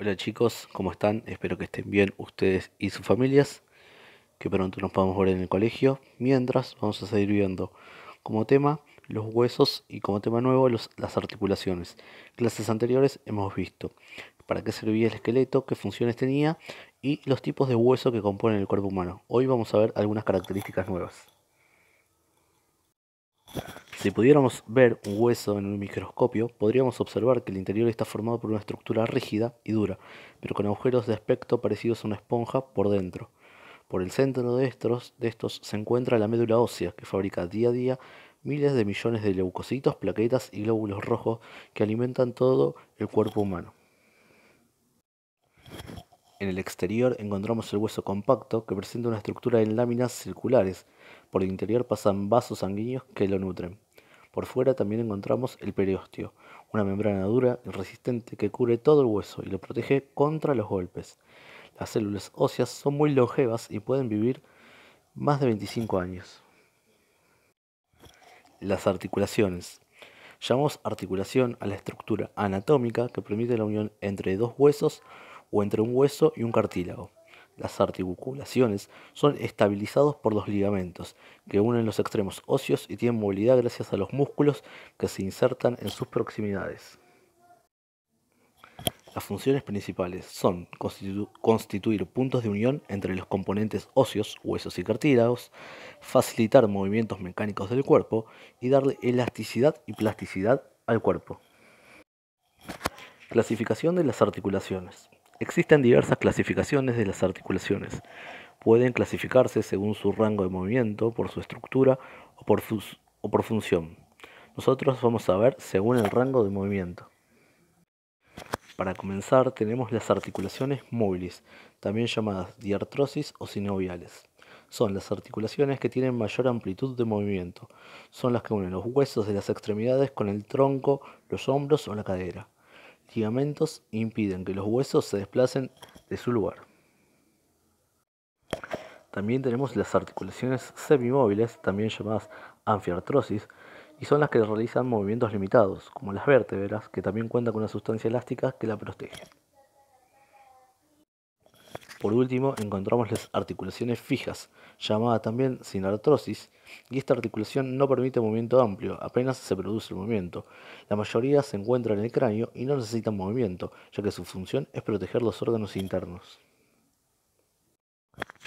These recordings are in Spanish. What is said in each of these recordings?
Hola chicos, ¿cómo están? Espero que estén bien ustedes y sus familias, que pronto nos podamos ver en el colegio. Mientras vamos a seguir viendo como tema los huesos y como tema nuevo las articulaciones. Clases anteriores hemos visto para qué servía el esqueleto, qué funciones tenía y los tipos de hueso que componen el cuerpo humano. Hoy vamos a ver algunas características nuevas. Si pudiéramos ver un hueso en un microscopio, podríamos observar que el interior está formado por una estructura rígida y dura, pero con agujeros de aspecto parecidos a una esponja por dentro. Por el centro de estos, de estos se encuentra la médula ósea, que fabrica día a día miles de millones de leucocitos, plaquetas y glóbulos rojos que alimentan todo el cuerpo humano. En el exterior encontramos el hueso compacto, que presenta una estructura en láminas circulares. Por el interior pasan vasos sanguíneos que lo nutren. Por fuera también encontramos el periósteo, una membrana dura y resistente que cubre todo el hueso y lo protege contra los golpes. Las células óseas son muy longevas y pueden vivir más de 25 años. Las articulaciones. Llamamos articulación a la estructura anatómica que permite la unión entre dos huesos o entre un hueso y un cartílago. Las articulaciones son estabilizados por los ligamentos, que unen los extremos óseos y tienen movilidad gracias a los músculos que se insertan en sus proximidades. Las funciones principales son constituir puntos de unión entre los componentes óseos, huesos y cartílagos, facilitar movimientos mecánicos del cuerpo y darle elasticidad y plasticidad al cuerpo. Clasificación de las articulaciones. Existen diversas clasificaciones de las articulaciones. Pueden clasificarse según su rango de movimiento, por su estructura o por, función. Nosotros vamos a ver según el rango de movimiento. Para comenzar tenemos las articulaciones móviles, también llamadas diartrosis o sinoviales. Son las articulaciones que tienen mayor amplitud de movimiento. Son las que unen los huesos de las extremidades con el tronco, los hombros o la cadera ligamentos impiden que los huesos se desplacen de su lugar. También tenemos las articulaciones semimóviles, también llamadas anfiartrosis, y son las que realizan movimientos limitados, como las vértebras, que también cuentan con una sustancia elástica que la protege. Por último, encontramos las articulaciones fijas, llamada también sinartrosis, y esta articulación no permite movimiento amplio, apenas se produce el movimiento. La mayoría se encuentra en el cráneo y no necesitan movimiento, ya que su función es proteger los órganos internos.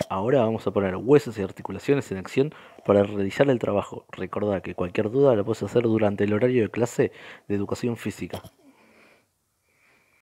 Ahora vamos a poner huesos y articulaciones en acción para realizar el trabajo. Recordad que cualquier duda la puedes hacer durante el horario de clase de educación física.